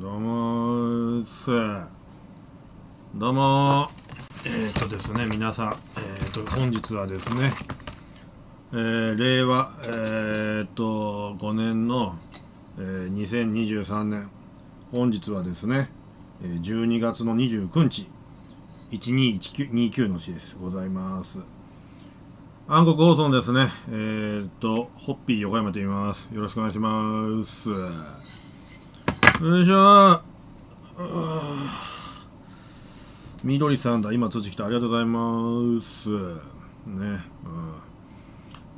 どうもーす。どうも。えっ、ー、とですね、皆さん、えっ、ー、と、本日はですね、えー、令和、えっ、と、5年の、えー、2023年、本日はですね、12月の29日、1229の日です。ございます。暗黒放送ですね。え、っと、ホッピー横山と言います。よろしくお願いします。よいしょみどりさんだ。今通知来た。ありがとうございます。ね。うん。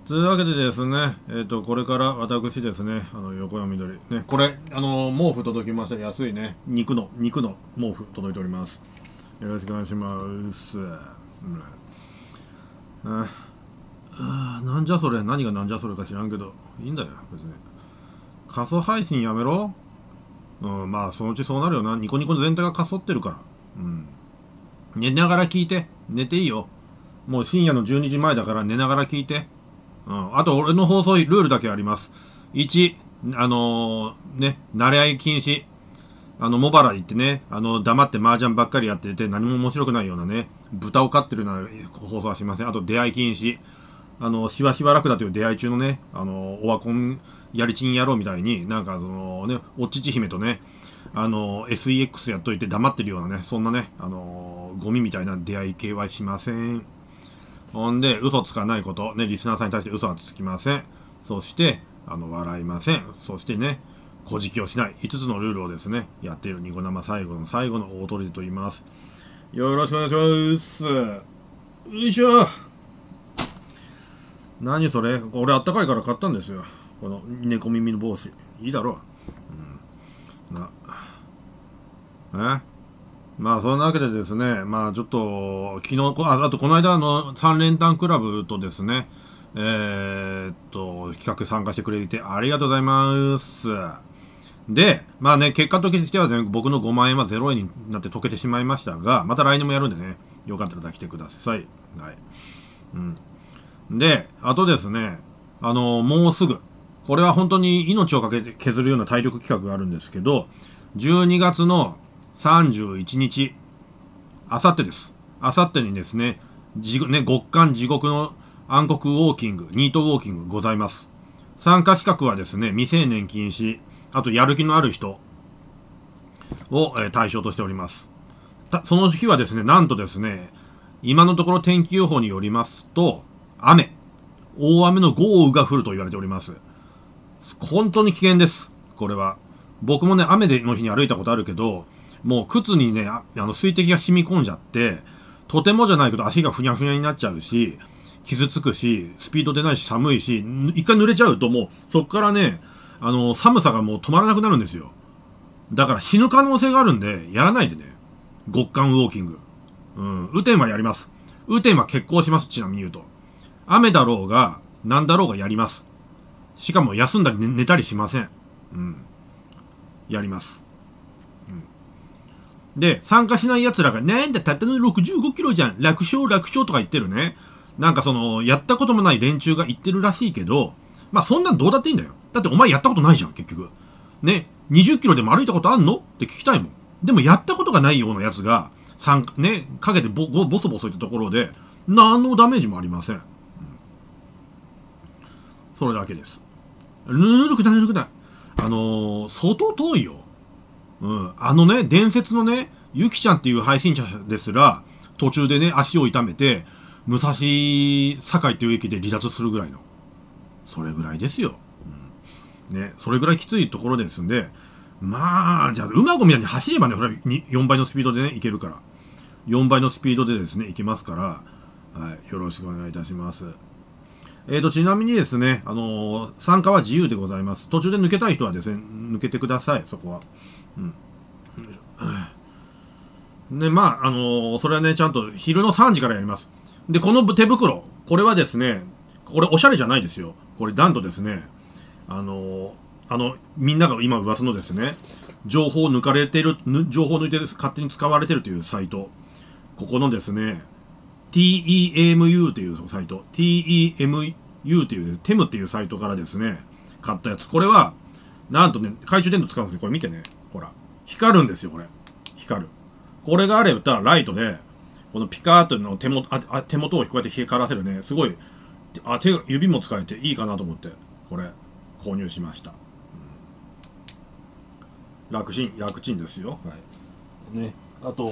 というわけでですね、えっ、ー、と、これから私ですね、あの、横山みどり。ね、これ、あの、毛布届きました。安いね、肉の、肉の毛布届いております。よろしくお願いします。うん。ああなんじゃそれ何がなんじゃそれか知らんけどいいんだよ別に仮想配信やめろうんまあそのうちそうなるよな。ニコニコ全体がかそってるから。うん。寝ながら聞いて。寝ていいよ。もう深夜の12時前だから寝ながら聞いて。うん。あと俺の放送ルールだけあります。1あのー、ね慣れ合い禁止。あの、茂原行ってね、あの、黙って麻雀ばっかりやってて何も面白くないようなね、豚を飼ってるような放送はしません。あと、出会い禁止。あの、しばしばらくだという出会い中のね、あの、オワコンやりちん野郎みたいに、なんかそのね、おちち姫とね、あの、SEX やっといて黙ってるようなね、そんなね、あの、ゴミみたいな出会い系はしません。ほんで、嘘つかないこと、ね、リスナーさんに対して嘘はつきません。そして、あの、笑いません。そしてね、小じきをしない。5つのルールをですね、やっているニコ生最後の最後の大鳥と言います。よろしくお願いします。よいしょ。何それ？俺あったかいから買ったんですよ。この猫耳の帽子。いいだろう。うん。な。え？まあ、そんなわけでですね、まあ、ちょっと、昨日、ああとこの間、の、三連単クラブとですね、えー、っと、企画参加してくれてありがとうございます。で、まあね、結果としてはね、僕の5万円は0円になって溶けてしまいましたが、また来年もやるんでね、よかったら来てください。はい。うん。で、あとですね、あの、もうすぐ、これは本当に命をかけて削るような体力企画があるんですけど、12月の31日、あさってです。あさってにですね、じね、極寒地獄の暗黒ウォーキング、ニートウォーキングございます。参加資格はですね、未成年禁止、あとやる気のある人を、えー、対象としております。その日はですね、なんとですね、今のところ天気予報によりますと、雨、大雨の豪雨が降ると言われております。本当に危険です。これは。僕もね、雨での日に歩いたことあるけど、もう靴にね、あの水滴が染み込んじゃって、とてもじゃないけど足がふにゃふにゃになっちゃうし、傷つくし、スピード出ないし寒いし、一回濡れちゃうともう、そっからね、あの、寒さがもう止まらなくなるんですよ。だから死ぬ可能性があるんで、やらないでね。極寒ウォーキング。うん、雨天はやります。雨天は決行します、ちなみに言うと。雨だろうが、何だろうがやります。しかも休んだり寝たりしません。うん。やります。うん。で、参加しない奴らが、なんだ、たったの65キロじゃん。楽勝楽勝とか言ってるね。なんかその、やったこともない連中が言ってるらしいけど、まあそんなんどうだっていいんだよ。だってお前やったことないじゃん、結局。ね。20キロでも歩いたことあんの？って聞きたいもん。でもやったことがないような奴が、参加、ね、かけてボボソボソ言ったところで、何のダメージもありません。それだけです。ぬるくないぬるくない。あのー、相当遠いよ。うん。あのね、伝説のね、ゆきちゃんっていう配信者ですら、途中でね、足を痛めて、武蔵境っていう駅で離脱するぐらいの。それぐらいですよ。うん、ね、それぐらいきついところですんで、まあ、じゃあ、うまごみたいに走ればね、ほら、4倍のスピードでね、いけるから。4倍のスピードでですね、行きますから、はい、よろしくお願いいたします。えーと、ちなみにですね、あのー、参加は自由でございます。途中で抜けたい人はですね、抜けてください、そこは。うん。で、まあ、あのー、それはね、ちゃんと昼の3時からやります。で、この手袋、これはですね、これおしゃれじゃないですよ。これ、なんとですね、あのあの、みんなが今噂のですね、情報を抜かれてる、情報を抜いて勝手に使われてるというサイト。ここのですね、TEMU というサイト、TEMU という、テムっていうサイトからですね、買ったやつ。これは、なんとね、懐中電灯使うんですよ。これ見てね。ほら。光るんですよ、これ。光る。これがあれば、ライトで、このピカーッとの手元、あ手元をこうやって光らせるね、すごい、あ、手、指も使えていいかなと思って、これ、購入しました。楽ちん、楽ちんですよ。はい。ね。あと、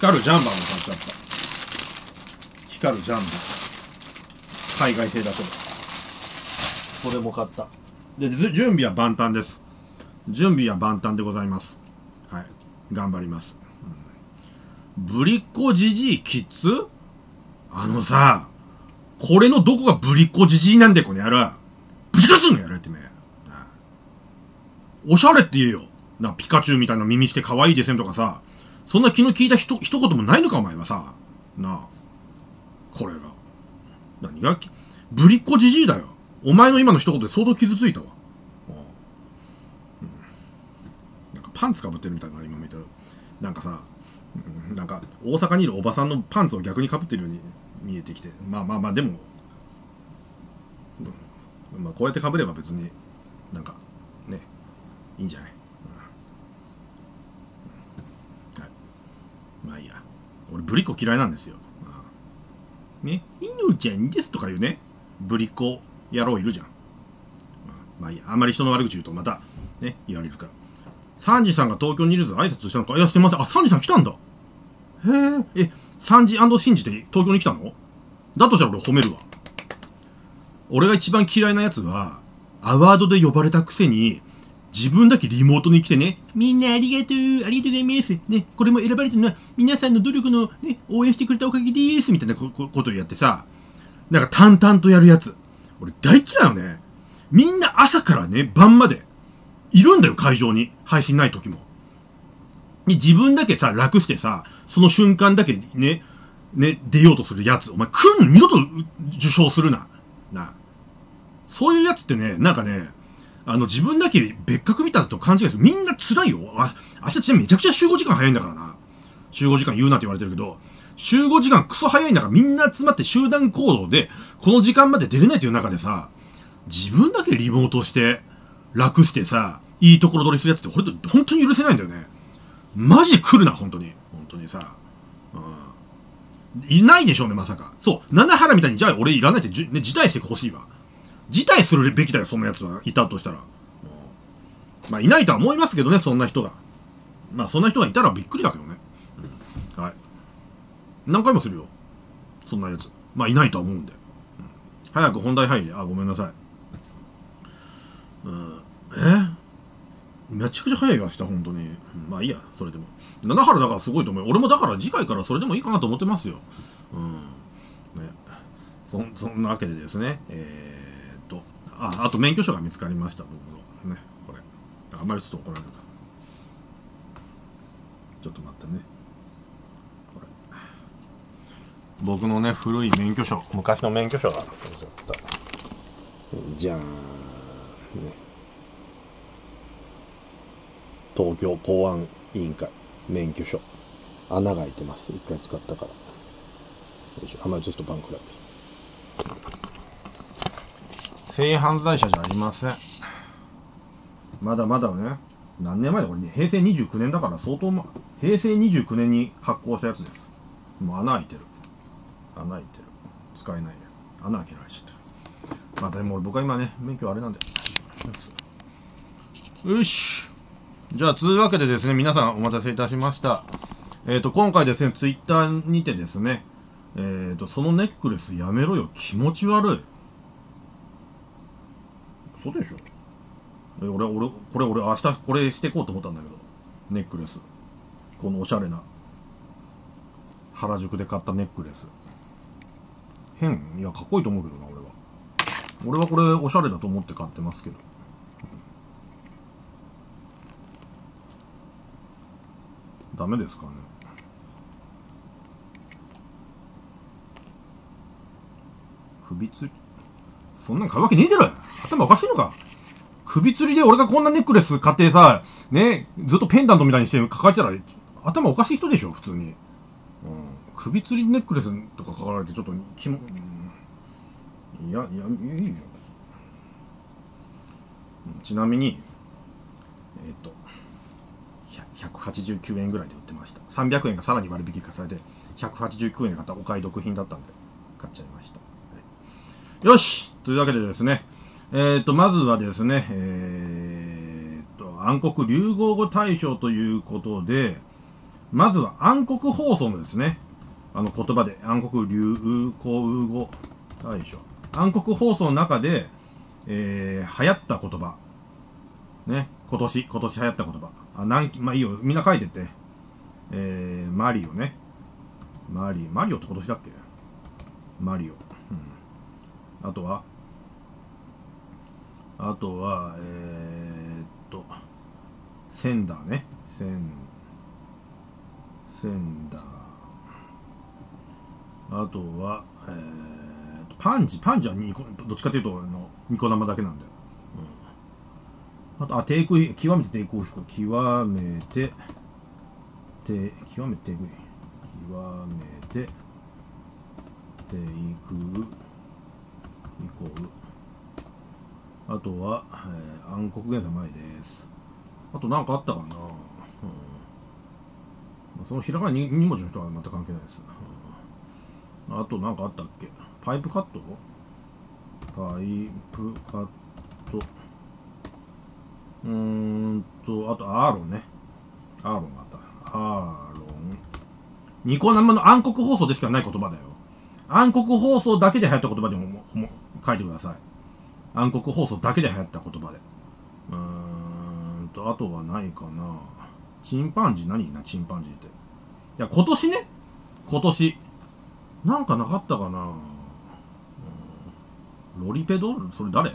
光るジャンバーも買っちゃった。光るジャンバー。海外製だけど。これも買った。で、準備は万端です。準備は万端でございます。はい。頑張ります。うん、ぶりっ子じじいキッズ？あのさ、これのどこがぶりっ子じじいなんだよ、この野郎。ぶちかすんのやれってめえ。おしゃれって言えよ。な、ピカチュウみたいな耳して可愛いですねとかさ、そんな気の利いたひと一言もないのか、お前はさ。なあ。これが。何が、ぶりっ子じじいだよ。お前の今の一言で相当傷ついたわ。うん、なんかパンツかぶってるみたいな、今見てる。なんかさ、なんか大阪にいるおばさんのパンツを逆にかぶってるように見えてきて。まあまあまあ、でも、まあこうやってかぶれば別になんかね、いいんじゃない？まあいいや。俺、ぶりっ子嫌いなんですよ。ね、犬ちゃんですとか言うね、ぶりっ子野郎いるじゃん。まあいいや。あんまり人の悪口言うとまた、ね、言われるから。サンジさんが東京にいるぞ挨拶したのか？いや、してません。あ、サンジさん来たんだ。へえ。え、サンジシンジって東京に来たの？だとしたら俺褒めるわ。俺が一番嫌いなやつは、アワードで呼ばれたくせに、自分だけリモートに来てね、みんなありがとう、ありがとうございます。ね、これも選ばれてるのは皆さんの努力のね、応援してくれたおかげです。みたいなことをやってさ、なんか淡々とやるやつ。俺大嫌いよね。みんな朝からね、晩まで、いるんだよ、会場に。配信ない時も。で、自分だけさ、楽してさ、その瞬間だけね、ね、出ようとするやつ。お前、くん、二度と受賞するな。な。そういうやつってね、なんかね、あの、自分だけ別格みたいだと勘違いする。みんな辛いよ。あ、明日ちなみにめちゃくちゃ集合時間早いんだからな。集合時間言うなって言われてるけど、集合時間クソ早いんだからみんな集まって集団行動で、この時間まで出れないという中でさ、自分だけリモートして、楽してさ、いいところ取りするやつって、俺本当に許せないんだよね。マジで来るな、本当に。本当にさ。うん。いないでしょうね、まさか。そう。七原みたいに、じゃあ俺いらないってじ、ね、辞退してほしいわ。辞退するべきだよ、そんな奴はいたとしたら。まあ、いないとは思いますけどね、そんな人が。まあ、そんな人がいたらびっくりだけどね。はい。何回もするよ。そんなやつ。まあ、いないとは思うんで。うん、早く本題入り。あ、ごめんなさい。うん、え？めちゃくちゃ早いよ、明日、本当に。まあいいや、それでも。七原だからすごいと思う。俺もだから次回からそれでもいいかなと思ってますよ。うん。ね。そ、そんなわけでですね。えーあ、あと免許証が見つかりました、僕の。ね、これ。あんまりちょっと怒られるか。ちょっと待ってね。これ。僕のね、古い免許証、昔の免許証がじゃあ、ね。東京公安委員会免許証。穴が開いてます。一回使ったから。よいしょ。あんまりちょっとバンクだけど。性犯罪者じゃありません。まだまだね、何年前だこれ、ね、平成29年だから相当、ま、平成29年に発行したやつです。もう穴開いてる。穴開いてる。使えないね。穴開けられちゃった。まあでも僕は今ね、免許あれなんで。よし。じゃあ、つうわけでですね、皆さんお待たせいたしました。えっ、ー、と、今回ですね、ツイッターにてですね、えっ、ー、と、そのネックレスやめろよ、気持ち悪い。そうでしょ。え俺俺これ俺明日これしていこうと思ったんだけど。ネックレス。このおしゃれな。原宿で買ったネックレス。変？いやかっこいいと思うけどな俺は。俺はこれおしゃれだと思って買ってますけど。ダメですかね。首つりそんなん買うわけねえだろ。頭おかしいのか。首吊りで俺がこんなネックレス買ってさ、ね、ずっとペンダントみたいにして抱えたら、頭おかしい人でしょ、普通に。うん、首吊りネックレスとか書かれてちょっと気も、うん、いや、いや、いいじゃん。ちなみに、えっ、と189円ぐらいで売ってました。300円がさらに割引化されて189円で買ったお買い得品だったんで買っちゃいました、はい、よしというわけでですねえっ、とまずはですねえっ、と暗黒流行語大賞ということでまずは暗黒放送のですねあの言葉で暗黒流行語大賞。暗黒放送の中で、えー、流行った言葉。ね今年今年流行った言葉。あなんまあいいよ。みんな書いてって、えー、マリオね。マリマリオって今年だっけ？マリオ、うん、あとはあとはえー、っとセンダーね。センセンダー。あとはえー、っとパンチパンチはニコどっちかというとあのニコ生だけなんだよ。うん。あと、あ、低空飛極めて低空飛行。極めて、て、極めて低空極めて、低空飛行。あとは、えー、暗黒原産前です。あと何かあったかな、うん、そのひらがな 2, 2文字の人は全く関係ないです。うん、あと何かあったっけパイプカット？パイプカット。うーんと、あと、アーロンね。アーロンがあった。アーロン。ニコ生の暗黒放送でしかない言葉だよ。暗黒放送だけで流行った言葉でもも書いてください。暗黒放送だけで流行った言葉で。うーんと、あとはないかな。チンパンジー何？な、チンパンジーって。いや、今年ね。今年。なんかなかったかな。ロリペド？それ誰？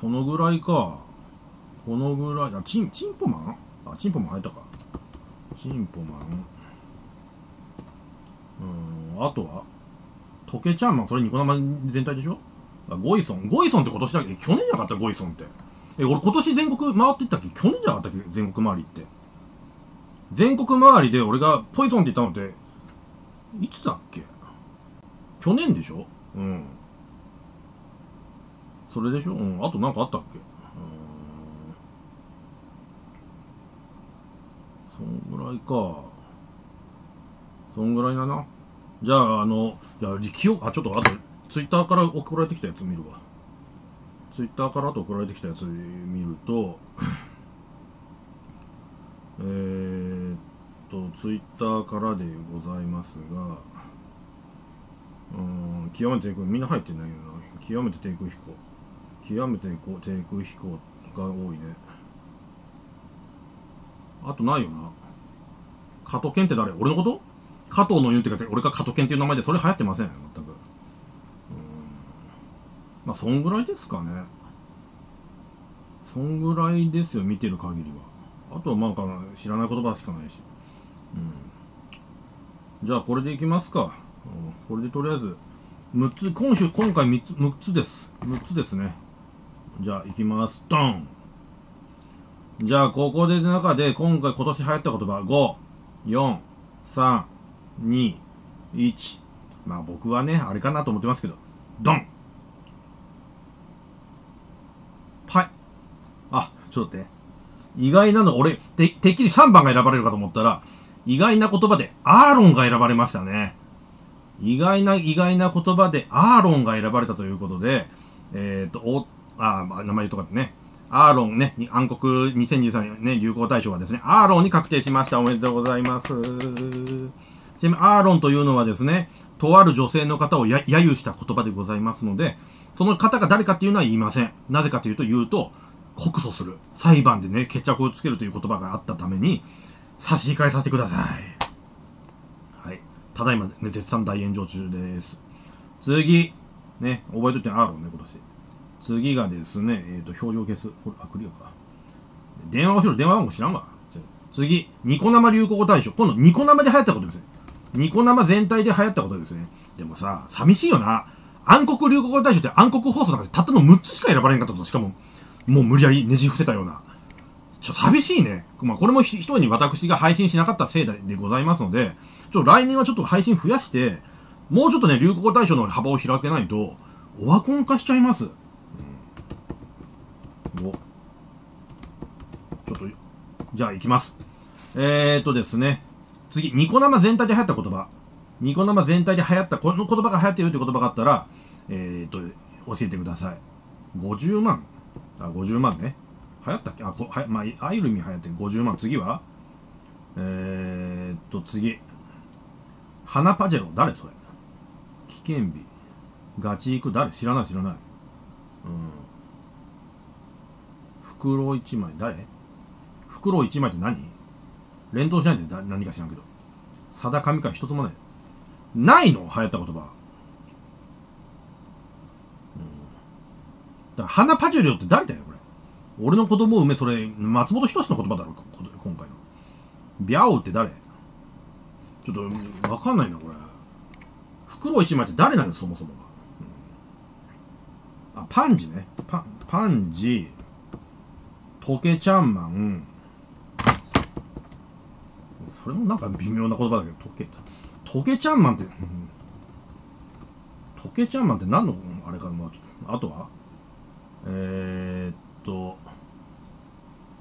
このぐらいか。このぐらい。あ、チン、チンポマン？あ、チンポマン入ったか。チンポマン。うん、あとは？トケちゃん？マン、それニコ生全体でしょ？ゴイソン。ゴイソンって今年だっけ？去年じゃなかった？ゴイソンって。え、俺今年全国回ってったっけ？去年じゃなかったっけ？全国回りって。全国回りで俺がポイソンって言ったのって、いつだっけ？去年でしょ？うん。それでしょ？うん。あと何かあったっけ？うん。そんぐらいか。そんぐらいだな。じゃあ、あの、いや、記憶、あ、ちょっとあと、ツイッターから送られてきたやつ見るわ。ツイッターからと送られてきたやつ見ると、えっと、ツイッターからでございますが、うん、極めて低空、みんな入ってないよな。極めて低空飛行。極めて低空飛行が多いね。あとないよな。加藤健って誰？俺のこと？加藤の言うってか俺が加藤健っていう名前でそれ流行ってません？全く。まあそんぐらいですかね。そんぐらいですよ見てる限りは。あとはなんか知らない言葉しかないし。うん。じゃあこれでいきますか、これでとりあえず6つ今週今回3つ6つです。6つですね。じゃあ、行きます。ドン。じゃあ、ここで中で、今回今年流行った言葉、5、4、3、2、1。まあ僕はね、あれかなと思ってますけど、ドンはい。あ、ちょっと待って。意外なの、俺、て、てっきり3番が選ばれるかと思ったら、意外な言葉で、アーロンが選ばれましたね。意外な、意外な言葉で、アーロンが選ばれたということで、えっ、ー、と、あ、まあ、名前とかね、アーロンね、暗黒2023年、ね、流行大賞はですね、アーロンに確定しました。おめでとうございます。ちなみに、アーロンというのはですね、とある女性の方を揶揄した言葉でございますので、その方が誰かっていうのは言いません。なぜかというと、言うと、告訴する。裁判でね、決着をつけるという言葉があったために、差し控えさせてください。はい。ただいま、ね、絶賛大炎上中です。次。ね、覚えといて、アーロンね、今年。次がですね、えっ、ー、と、表情消す。これ、あ、クリアか。電話をしろ、電話番号知らんわ。次、ニコ生流行語大賞。今度、ニコ生で流行ったことですね。ニコ生全体で流行ったことですね。でもさ、寂しいよな。暗黒流行語大賞って暗黒放送なんかたったの6つしか選ばれんかったぞ。しかも、もう無理やりねじ伏せたような。ちょ、寂しいね。まあ、これも一重に私が配信しなかったせいでございますので、ちょっと、来年はちょっと配信増やして、もうちょっとね、流行語大賞の幅を開けないと、オワコン化しちゃいます。5ちょっと、じゃあ行きます。えーとですね、次、ニコ生全体で流行った言葉。ニコ生全体で流行った、この言葉が流行ってるって言葉があったら、えーと、教えてください。50万あ、50万ね。流行ったっけ？あ、こはまあ、あゆるみ流行ってる50万。次は？えーっと、次。花パジェロ。誰？それ危険日。ガチ行く？誰？知らない知らない。うん。袋一枚。誰？袋一枚って何？連投しないで何か知らんけど。定神か一つもない。ないの？流行った言葉。うん。だ花パジェロって誰だよ、これ。俺の子供を産め、それ、松本人志の言葉だろ、今回の。ビャオって誰？ちょっと、わかんないな、これ。袋一枚って誰なの、そもそもが。うん、あ、パンジね。パパンジ、トケちゃんマン。それもなんか微妙な言葉だけど、トケ、トケちゃんマンって、うん、トケちゃんマンって何の、あれかな、まあ、あとは？えー、っと、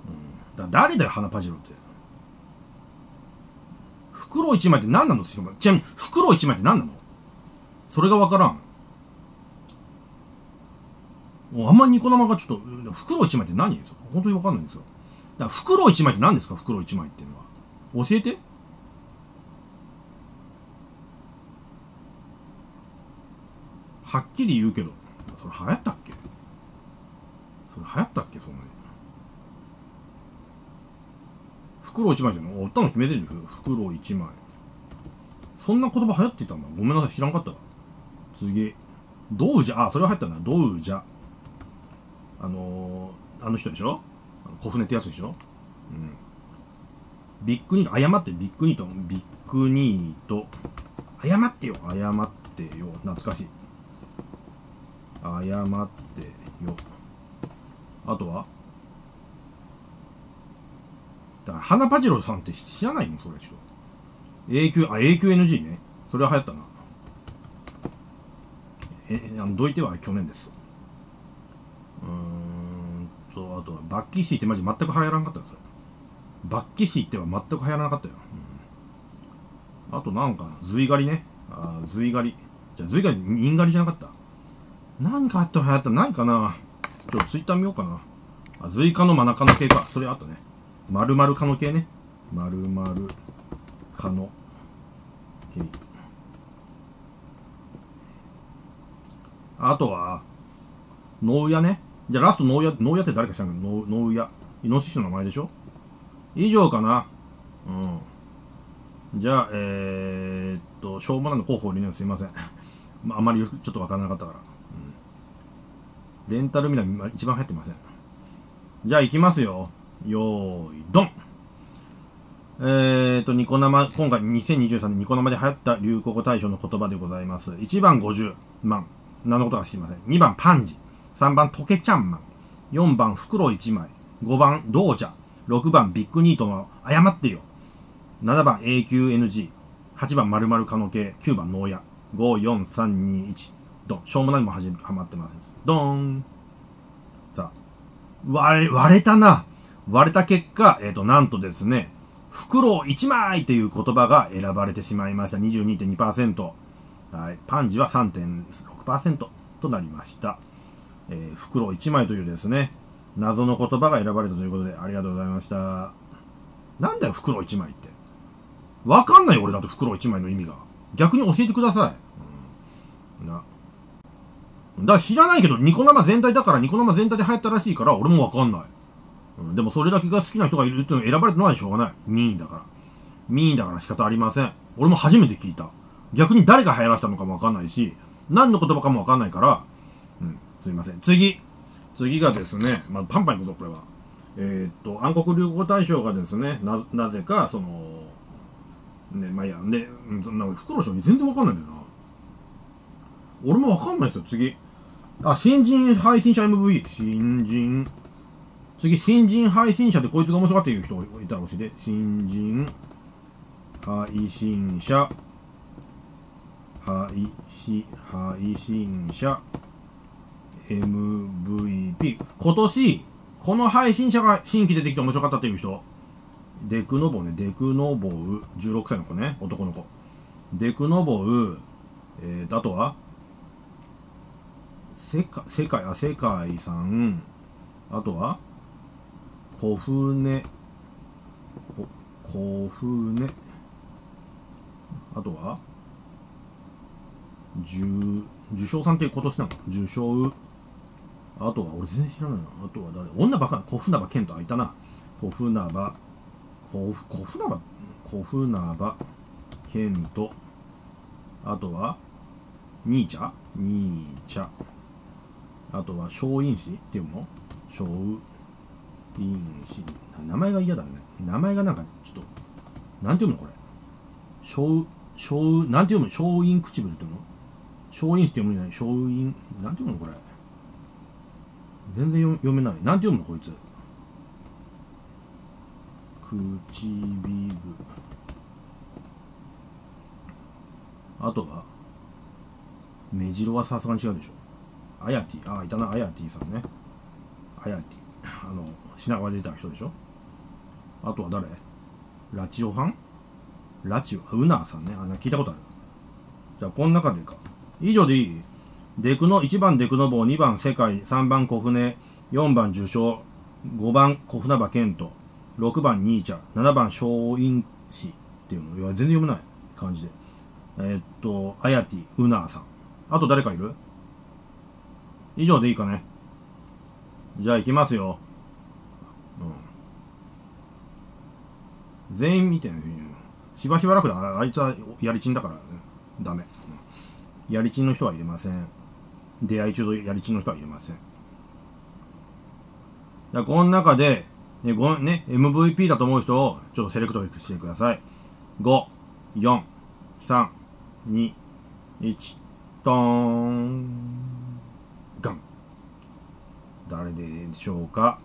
うん、だ誰だよ、花パジロって。袋一枚って何なの？ちなみに、袋一枚って何なの？それがわからん。もうあんまニコ生がちょっと、袋一枚って何？本当にわかんないんですよ。だから袋一枚って何ですか？袋一枚っていうのは。教えてはっきり言うけど、それ流行ったっけ？流行ったっけ？そんなに。袋一枚じゃん。おったの決めてる袋一枚。そんな言葉流行ってたんだ。ごめんなさい、知らんかった次。どうじゃ、あ、それは入ったんだ。どうじゃ。あのー、あの人でしょ？小船ってやつでしょ？うん。ビッグニート、謝ってビッグニート、ビッグニート。謝ってよ、謝ってよ。懐かしい。謝ってよ。あとは？だから花パジロさんって知らないの？それ人。永久、あ、永久 NG ね。それは流行ったな。え、あの、どいては去年です。うーんと、あとは、バッキシーってマジ全く流行らなかったんですよ。バッキシーっては全く流行らなかったよ。うん、あとなんか、ズイガリね。あズイガリ。じゃあ、ズイガリ、インガリじゃなかった。何かあったら流行ったないかな。ちょっとツイッター見ようかな。あ、ズイカの真中の系か。それあったね。丸々可の系ね。丸々可の系。あとは、ノウヤね。じゃあラストノウヤ、ノウヤって誰か知らんけど、ノウヤ。イノシシの名前でしょ？以上かな。うん。じゃあ、えー、っと、しょうもないの候補にね、すいません。まあ、あまりちょっとわからなかったから。レンタルミナ一番入ってません。じゃあ行きますよ。よーい、ドンえーと、ニコ生、今回2023年ニコ生で流行った流行語大賞の言葉でございます。1番50万。何のことか知りません。2番パンジ。3番トケちゃんマン。4番袋1枚。5番ドージャ。6番ビッグニートの謝ってよ。7番 AQNG。8番〇〇可能系。9番ノーヤ。5、4、3、2、1。ドン。しょうもないもはじはまってません。ドーン。さあ。割れ、割れたな。割れた結果、えっ、ー、と、なんとですね、袋1枚という言葉が選ばれてしまいました。22.2%。はい。パンジは3.6%となりました。えー、袋1枚というですね、謎の言葉が選ばれたということで、ありがとうございました。なんだよ、袋1枚って。わかんない、俺だと袋1枚の意味が。逆に教えてください。うん、な。だから知らないけど、ニコ生全体だから、ニコ生全体で流行ったらしいから、俺もわかんない。うん、でもそれだけが好きな人がいるっていうの選ばれてないでしょうがない。民意だから。民意だから仕方ありません。俺も初めて聞いた。逆に誰が流行らせたのかもわかんないし、何の言葉かもわかんないから、うん、すいません。次。次がですね、まあ、パンパンいくぞ、これは。えー、っと、暗黒流行大賞がですね、な、なぜか、その、ね、まあ、いや、で、そんな、袋将棋全然わかんないんだよな。俺もわかんないですよ、次。あ、新人配信者 MV。新人次、新人配信者でこいつが面白かったいう人がいたら教えて。新人配信者、配信、配信者、MVP。今年、この配信者が新規出てきて面白かったっていう人。デクノボね、デクノボウ、16歳の子ね、男の子。デクノボウ、えー、あとは、世界、世界、あ、世界さん、あとは、小船、小船、あとは、受、受賞さんって今年なの受賞、あとは、俺全然知らないな。あとは誰？女ばか、小船場健と開いたな。小船場、小小船場、小船場健と、あとは、ニーチャニーチャ。あとは、松陰寺っていうの？松陰寺。名前が嫌だね。名前がなんか、ちょっと、なんて読むのこれ？松、松、なんて読むの？松陰唇っていうの？松陰寺って読むんじゃない？松陰、なんて読むのこれ？全然読めない。なんて読むのこいつ？唇。あとは、目白はさすがに違うでしょ。アヤティ、ああ、いたな、アヤティさんね。アヤティ。あの、品川で出た人でしょ？あとは誰？ラチオファン？ラチオ、ウナーさんね。あの、聞いたことある。じゃあ、この中でか。以上でいい？デクノ、1番デクノボー、2番世界、3番小船、4番受賞、5番小船場健人、6番ニーチャ、7番松陰氏っていうの。いや、全然読めない感じで。えー、っと、アヤティ、ウナーさん。あと誰かいる？以上でいいかね。じゃあ行きますよ。うん。全員見てね、しばしばらくだ。あいつはやりちんだから、ね、ダメ。やりちんの人は入れません。出会い中のやりちんの人は入れません。だこの中で、ね、ごね、MVP だと思う人をちょっとセレクトしてください。5、4、3、2、1、トー、ン。誰でしょうか？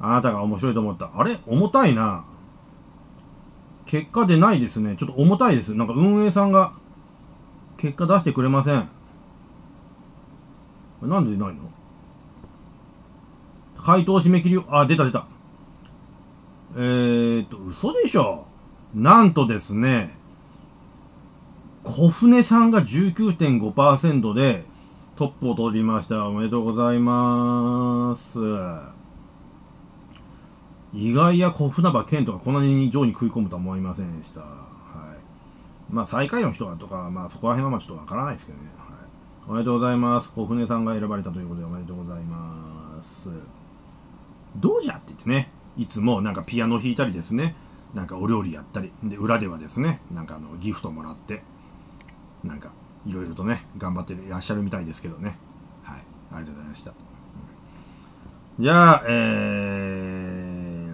あなたが面白いと思った。あれ？重たいな。結果出ないですね。ちょっと重たいです。なんか運営さんが結果出してくれません。なんで出ないの？回答締め切りを、あ、出た出た。えーと、嘘でしょ。なんとですね、小船さんが19.5%でトップを取りました。おめでとうございます。意外や小船場健とかこんなに上に食い込むとは思いませんでした。はい。まあ、最下位の人がとか、まあ、そこら辺はまあちょっとわからないですけどね。はい。おめでとうございます。小船さんが選ばれたということでおめでとうございます。どうじゃって言ってね、いつもなんかピアノ弾いたりですね、なんかお料理やったり、で、裏ではですね、なんかあの、ギフトもらって、なんか、いろいろとね、頑張っていらっしゃるみたいですけどね。はい。ありがとうございました。じゃあ、え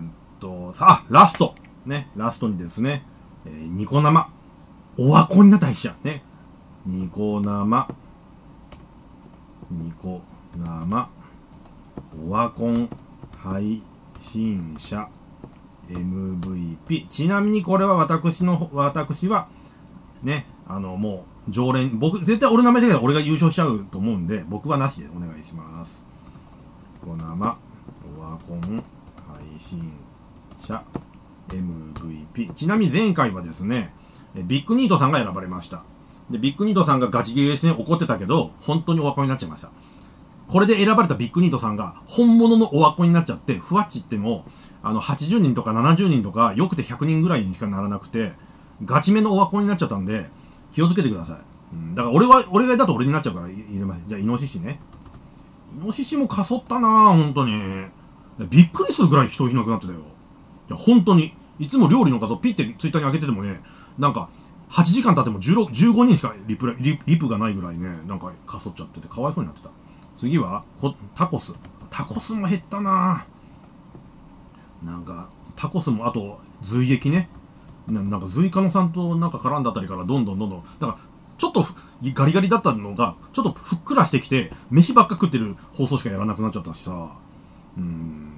ー、と、さあ、ラストね、ラストにですね、えー、ニコ生。オワコンになった人ね。ニコ生。ニコ生。オワコン配信者 MVP。ちなみにこれは私の、私は、ね、あの、もう、常連、僕、絶対俺の名前だけど俺が優勝しちゃうと思うんで、僕はなしでお願いします。このま、オワコン配信者 MVP。ちなみに前回はですね、ビッグニートさんが選ばれました。で、ビッグニートさんがガチ切れして、ね、怒ってたけど、本当にオワコンになっちゃいました。これで選ばれたビッグニートさんが本物のオワコンになっちゃって、ふわっちっても、あの、80人とか70人とか、よくて100人ぐらいにしかならなくて、ガチめのオワコンになっちゃったんで、気をつけてください。うん、だから俺は、俺がだと俺になっちゃうから入れません。じゃあ、イノシシね。イノシシもかそったなぁ、本当に。びっくりするぐらい人いなくなってたよ。いや、本当に。いつも料理の画像ピッてツイッターに上げててもね、なんか、8時間経っても16 15人しかリプリリプがないぐらいね、なんかかそっちゃってて、かわいそうになってた。次はタコス。タコスも減ったなぁなんか、タコスも、あと、髄液ね。ななんか、髄カノさんとなんか絡んだあたりからどんどんどんどん、だから、ちょっとガリガリだったのが、ちょっとふっくらしてきて、飯ばっか食ってる放送しかやらなくなっちゃったしさ。うん。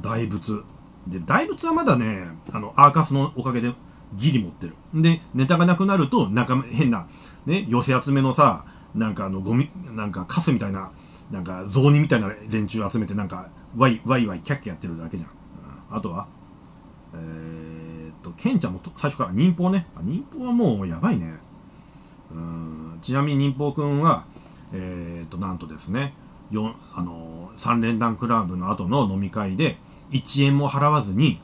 大仏。で、大仏はまだね、あの、アーカスのおかげでギリ持ってる。で、ネタがなくなると、なんか変な、ね、寄せ集めのさ、なんかあの、ゴミ、なんかカスみたいななんか雑煮みたいな連中集めてなんかワイワイワイキャッキャやってるだけじゃん、あとはえー、とケンちゃんも最初から忍法ね。忍法はもうやばいね。うんちなみに忍法くんはえー、となんとですね。あの三連弾クラブの後の飲み会で1円も払わずに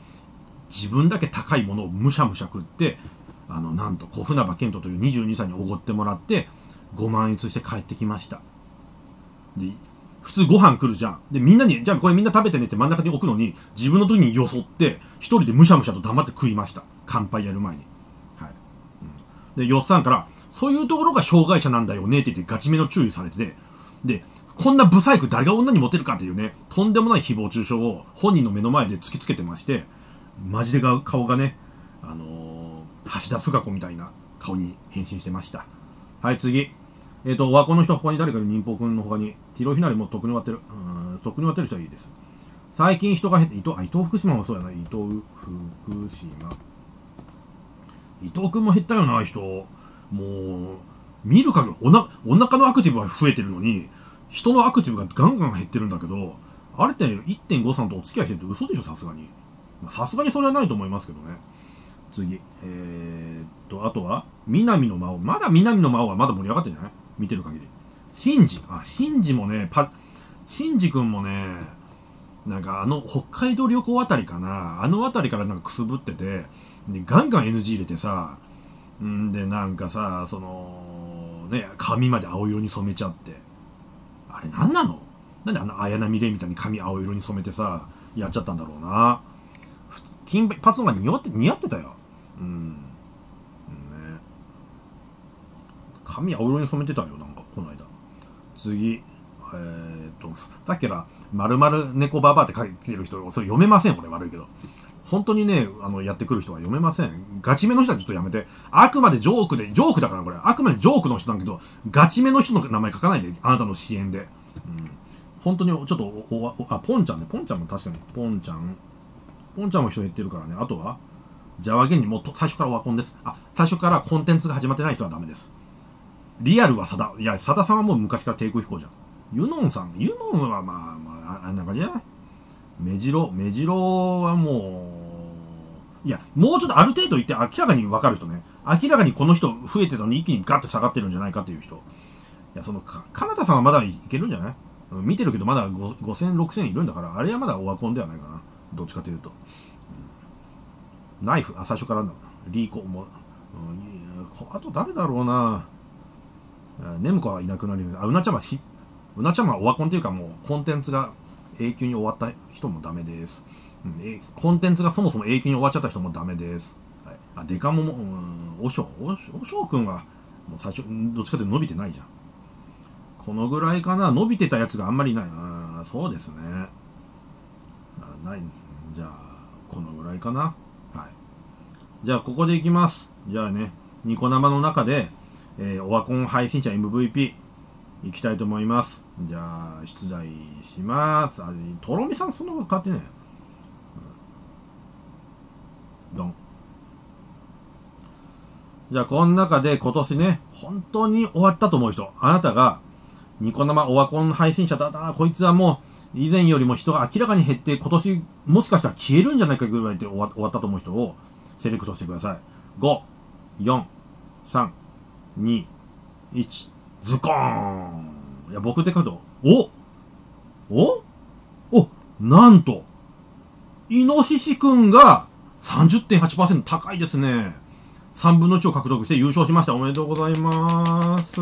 自分だけ高いものをむしゃむしゃ食ってあのなんと小船場健人という22歳におごってもらって5万円して帰ってきました。で普通ご飯来るじゃん。でみんなにじゃあこれみんな食べてねって真ん中に置くのに自分の時によそって一人でむしゃむしゃと黙って食いました。乾杯やる前に。はい、うん、でよっさんからそういうところが障害者なんだよねって言ってガチめの注意されててでこんなブサイク誰が女にモテるかっていうね、とんでもない誹謗中傷を本人の目の前で突きつけてまして、マジで顔がね、あのー、橋田壽賀子みたいな顔に変身してました。はい、次。えっ、ー、と、和光の人、他に誰かに忍法くんの他に、ティロフィナレもとっくに終わってる。うん、とっくに終わってる人はいいです。最近人が減って、伊藤、あ、伊藤福島もそうやな、伊藤福島。伊藤くんも減ったよな、人。もう、見る限りおな、お腹のアクティブは増えてるのに、人のアクティブがガンガン減ってるんだけど、あれって1.5さんとお付き合いしてるって嘘でしょ、さすがに。さすがにそれはないと思いますけどね。次。えー、っと、あとは、南の魔王。まだ南の魔王はまだ盛り上がってんじゃない？見てる限り。シンジ。あ、シンジもね、パ、シンジ君もね、なんかあの、北海道旅行あたりかな。あのあたりからなんかくすぶってて、でガンガン NG 入れてさ、んで、なんかさ、その、ね、髪まで青色に染めちゃって。あれ何なの？なんであの綾波レイみたいに髪青色に染めてさ、やっちゃったんだろうな。金髪の方が似合って似合ってたよ。うん。ね。髪青色に染めてたよ、なんか、この間。次。えー、っと、さっきから、まるまる猫ババって書いてる人、それ読めません、俺悪いけど。本当にね、あの、やってくる人は読めません。ガチめの人はちょっとやめて。あくまでジョークで、ジョークだからこれ。あくまでジョークの人なんだけど、ガチめの人の名前書かないで、あなたの支援で。うん。本当に、ちょっとお、お、あ、ポンちゃんね。ポンちゃんも確かに。ポンちゃん。ポンちゃんも人減ってるからね。あとはジャワゲンにもと最初からワコンです。あ、最初からコンテンツが始まってない人はダメです。リアルはサダ。いや、サダさんはもう昔から低空飛行じゃん。ユノンさん。ユノンはまあ、まあ、あんな感じじゃない？メジロ、メジロはもう、いや、もうちょっとある程度言って明らかに分かる人ね。明らかにこの人増えてたのに一気にガッと下がってるんじゃないかっていう人。いや、その、か、かなたさんはまだいけるんじゃない？見てるけどまだ5000、6000いるんだから、あれはまだオワコンではないかな。どっちかというと。ナイフ、あ、最初からなんだ。リーコも、うん、あと誰だろうな。ネムコはいなくなりあ、うなちゃまし、うなちゃまオワコンっていうかもうコンテンツが永久に終わった人もダメです。うん、えコンテンツがそもそも永久に終わっちゃった人もダメです。はい、あ、デカモも、うん、おしょう、おしょうくんは、もう最初、どっちかというと伸びてないじゃん。このぐらいかな。伸びてたやつがあんまりない。あそうですね。あない。じゃあ、このぐらいかな。はい。じゃあ、ここでいきます。じゃあね、ニコ生の中で、えー、オワコン配信者 MVP、いきたいと思います。じゃあ、出題します。あ、とろみさんそんなこと変わってねえ。ドン。じゃあ、この中で今年ね、本当に終わったと思う人、あなたが、ニコ生オワコン配信者だだ、こいつはもう、以前よりも人が明らかに減って、今年、もしかしたら消えるんじゃないかぐらいで終わ終わったと思う人を、セレクトしてください。5、4、3、2、1、ズコーンいや、僕で書くと、おおおなんと、イノシシくんが30.8%高いですね。3分の1を獲得して優勝しました。おめでとうございます。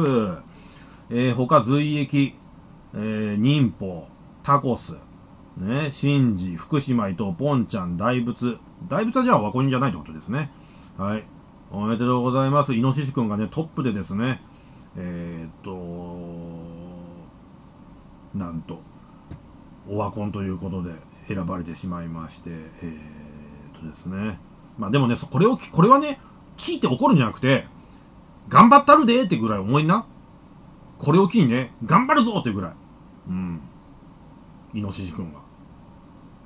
えー、他、随役、えー、忍法、タコス、ね、シンジ、福島、伊藤、ポンちゃん、大仏。大仏はじゃあ、ワコニじゃないってことですね。はい。おめでとうございます。イノシシくんがね、トップでですね、えー、っと、なんと、オワコンということで選ばれてしまいまして、えー、っとですね。まあでもね、これを、これはね、聞いて怒るんじゃなくて、頑張ったるでってぐらい思いな。これを機にね、頑張るぞってぐらい。うん。イノシシ君が。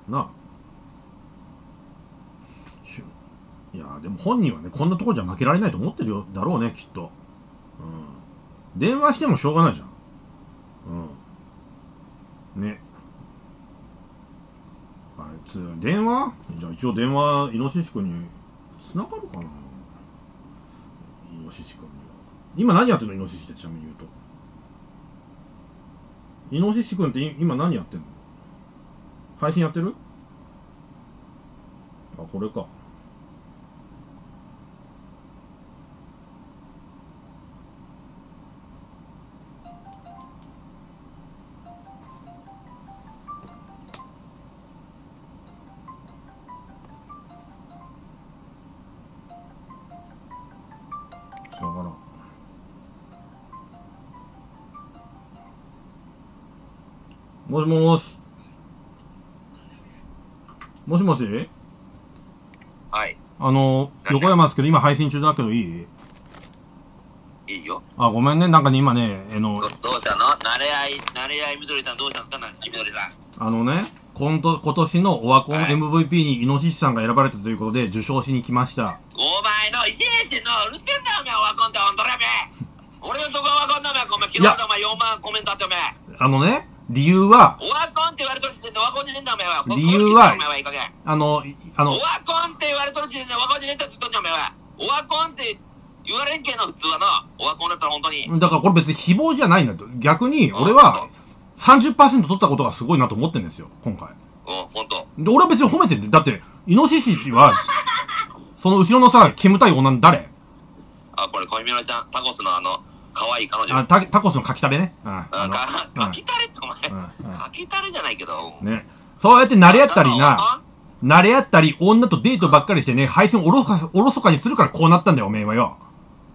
なあ。いやでも本人はね、こんなとこじゃ負けられないと思ってるよ、だろうね、きっと。うん。電話してもしょうがないじゃん。うん。ね。あいつ、電話？じゃあ一応電話、イノシシ君に、繋がるかなイノシシ君には。今何やってんのイノシシってちなみに言うと。イノシシ君って今何やってんの？配信やってる？あ、これか。もしもーし。もしもし？はい。あの横山ですけど今配信中だけどいい？いいよ。あごめんね。なんかね今ねあのどどうしたの？慣れ合い、慣れ合いみどりさんどうしたんですか？なみどりさん。あのね今度今年のオワコンはい。MVP にイノシシさんが選ばれたということで受賞しに来ました。お前の、いちいちの、うるせえんだよ、お前、ワコンって、ほんとやべ俺のとこはワコンだ、お前、お前、昨日いやでお前4万コメントあって、お前。あのね理由はオワコンって言われとる時点でワコンねえんだ、お前は。理由はお前はいい加減。あのいあのオワコンって言われとる時点でワコンじゃねえんだって言っとんじゃん、お前は。オワコンって言われんけんの、普通はな。オワコンだったら本当に。だからこれ別に誹謗じゃないんだと逆に俺は30%取ったことがすごいなと思ってるんですよ今回うん、ほんと。で俺は別に褒めてんだってイノシシはその後ろのさ煙たい女誰？あ、これ、小耳のちゃん、タコスのあの、可愛い彼女。あタタコスのかきたれねうんか、うんかきたれってお前。かきたれじゃないけど。ねそうやって慣れ合ったりなあ慣れ合ったり女とデートばっかりしてね配信おろそかおろそかにするからこうなったんだよおめえはよ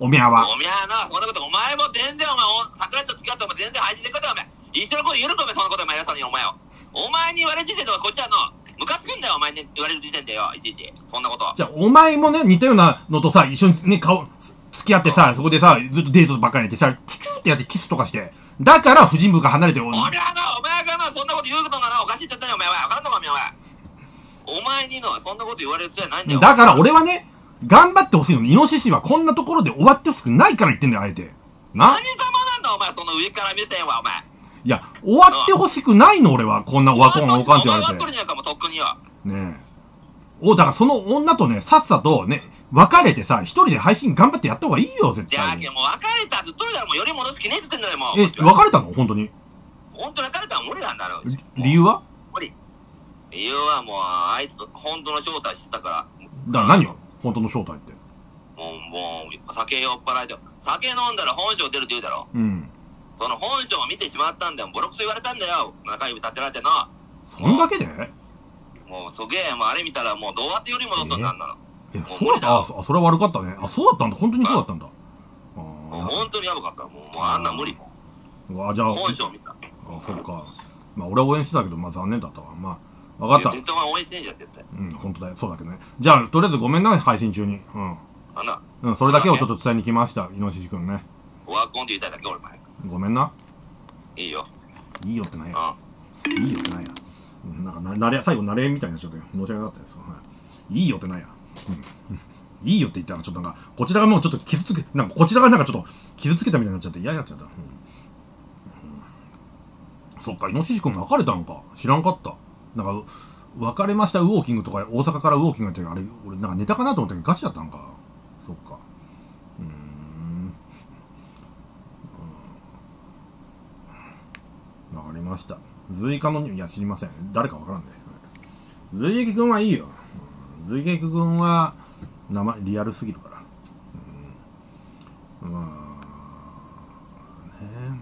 おめえはおめえな、そんなこと、お前も全然お前、お桜井と付き合ってお前全然配信でくれたお前。一緒のこと言えるかお前、そんなことお前、皆さんにお前よ。お前に言われる時点でこっちはの、ムカつくんだよ、お前に言われる時点でよ、いちいち。そんなこと。じゃあお前もね似たようなのとさ一緒にね顔付き合ってさそこでさずっとデートばっかりやってさキューってやってキスとかしてだから婦人部が離れておおめえはな、お前がな、そんなこと言うことがな、おかしいって言ったよ、お前は。分かんのか、お前は。お前にの、そんなこと言われる必要はないんだよ。だから俺はね、頑張ってほしいのに、イノシシはこんなところで終わってほしくないから言ってんだよ、あえて。な？何様なんだ、お前、その上から見てんわ、お前。いや、終わってほしくないの、俺は。こんなオワコン、オワコンって言われ。て。ねえ。お、だからその女とね、さっさとね、別れてさ、一人で配信頑張ってやった方がいいよ、絶じゃあけ、対に。もう別れたって言っとるだろ、もうより戻す気ねえって言ってんだよ、もう。え、別れたの？本当に。本当に別れたら無理なんだろ。り理由は？理由はもう、あいつと本当の正体知ったから。だから何よ本当の正体って。もう、もう、酒酔っ払いで。酒飲んだら本性出るって言うだろ。うん。その本性を見てしまったんだよ。ボロクソ言われたんだよ。中指立てられての。そんだけで？もう、すげえ、もうあれ見たらもうどうやってより戻すんだんなの。え、そうだったあ、そそれは悪かったね。あ、そうだったんだ。本当にそうだったんだ。あもう本当にやばかった。もう、もうあんなん無理。ーうわ、じゃあ、本性見た。あ、そっか。まあ、俺は応援してたけど、まあ、残念だったわ。まあ、わかった絶。応援してんじゃん、絶対。うん、本当だよ。そうだけどね。じゃあ、とりあえずごめんな、配信中に。うん。あんな、うん、それだけをちょっと伝えに来ました。イノシシくんね。オワコンって言いたいだけ、俺前。ごめんな。いいよ。いいよってなんや。うん。いいよってなんや。なんかな、なれ、最後、なれみたいなっちゃったよ。申し訳なかったです。はい。いいよってなんや。うん。いいよって言ったら、ちょっとなんか、こちらがもうちょっと傷つけ、なんか、こちらがなんかちょっと傷つけたみたいになっちゃって嫌になっちゃった。うん。うんそっか、イノシシくん別れたのか。知らんかった。なんか、別れましたウォーキングとか、大阪からウォーキングって、あれ、俺、なんかネタかなと思ったけど、ガチだったんか。そっか。うーん。うんわかりました。随カの、いや、知りません。誰かわからんね。随撃くんはいいよ。随撃くんは、名前、リアルすぎるから。うん。まあ、ね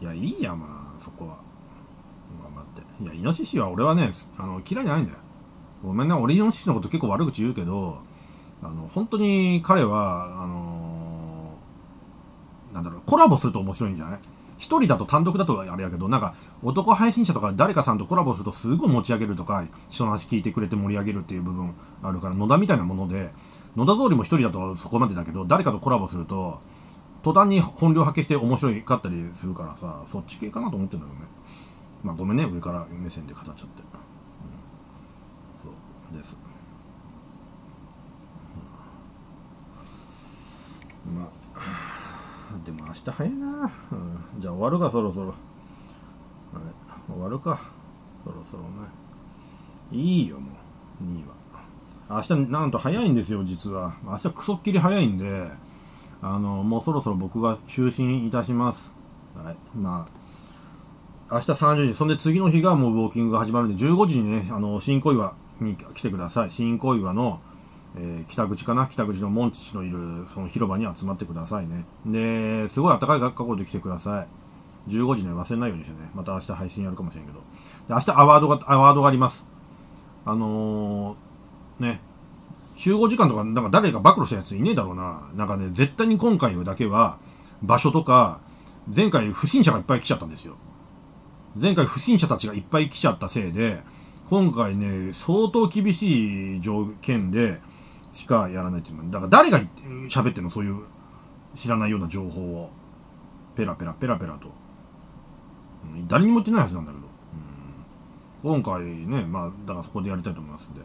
いや、いいや、まあ、そこは。まあ、待って。いや、イノシシは俺はね、あの、嫌いじゃないんだよ。ごめんね、俺イノシシのこと結構悪口言うけど、あの、本当に彼は、あのなんだろう、コラボすると面白いんじゃない？一人だと単独だとあれやけど、なんか、男配信者とか誰かさんとコラボするとすごい持ち上げるとか、人の話聞いてくれて盛り上げるっていう部分あるから、野田みたいなもので、野田総理も一人だとそこまでだけど、誰かとコラボすると、途端に本領発揮して面白かったりするからさ、そっち系かなと思ってんだけどね。まあごめんね、上から目線で語っちゃって。うん、そうです。まあ、でも明日早いな、うん、じゃあ終わるかそろそろ、はい、終わるか。そろそろね。いいよもう。2位は。明日なんと早いんですよ実は。明日クソっきり早いんで。あのもうそろそろ僕が就寝いたします。はい。まあ明日30時。そんで次の日がもうウォーキングが始まるんで15時にねあの新小岩に来てください。新小岩のえー北口かな？北口のモンチッチのいるその広場に集まってくださいね。ですごい暖かい格好で来てください。15時ね忘れないようにしてね。また明日配信やるかもしれんけど。で明日アワードがアワードがあります。あのー、ね集合時間とかなんか誰か暴露したやついねえだろうな。なんかね絶対に今回だけは場所とか前回不審者がいっぱい来ちゃったんですよ。前回不審者たちがいっぱい来ちゃったせいで今回ね相当厳しい条件でしかやらないっていうのだから誰が喋ってんの？そういう知らないような情報を。ペラペラペラペラと、誰にも言ってないはずなんだけど、うん。今回ねまあだからそこでやりたいと思いますんで。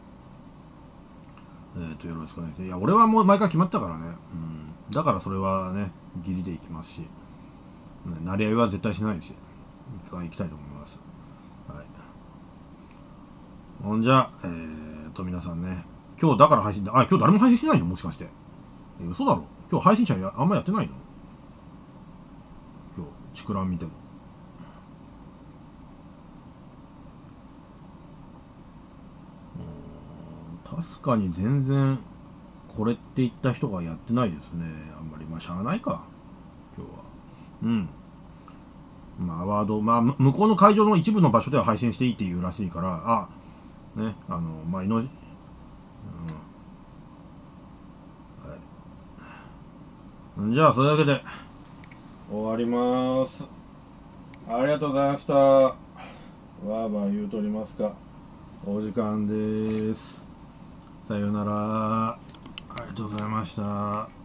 えー、とよろしくお願いします。いや俺はもう毎回決まったからね、うん、だからそれはね義理でいきますし、ね、成り合いは絶対しないし。一回行きたいと思います。はい。ほんじゃえー、と皆さんね今日だから配信、あ、今日誰も配信してないの？もしかして。え、嘘だろ？今日配信者やあんまやってないの？今日、チクラン見ても。確かに全然、これって言った人がやってないですね。あんまり、まあ、しゃあないか。今日は。うん。まあ、アワード、まあ、向こうの会場の一部の場所では配信していいっていうらしいから、あ、ね、あの、まあ、いの、うんじゃあ、それだけで終わります。ありがとうございました。わーわー言うとりますか。お時間です。さようなら。ありがとうございました。